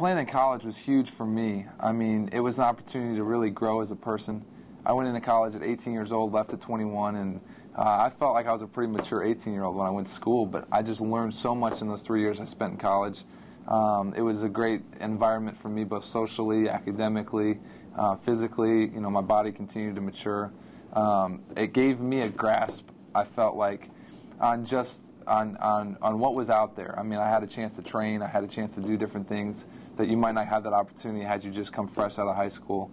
playing in college was huge for me. I mean, it was an opportunity to really grow as a person. I went into college at 18 years old, left at 21, and uh, I felt like I was a pretty mature 18 year old when I went to school, but I just learned so much in those three years I spent in college. Um, it was a great environment for me, both socially, academically, uh, physically. You know, my body continued to mature. Um, it gave me a grasp, I felt like, on just on, on, on what was out there. I mean, I had a chance to train, I had a chance to do different things that you might not have that opportunity had you just come fresh out of high school.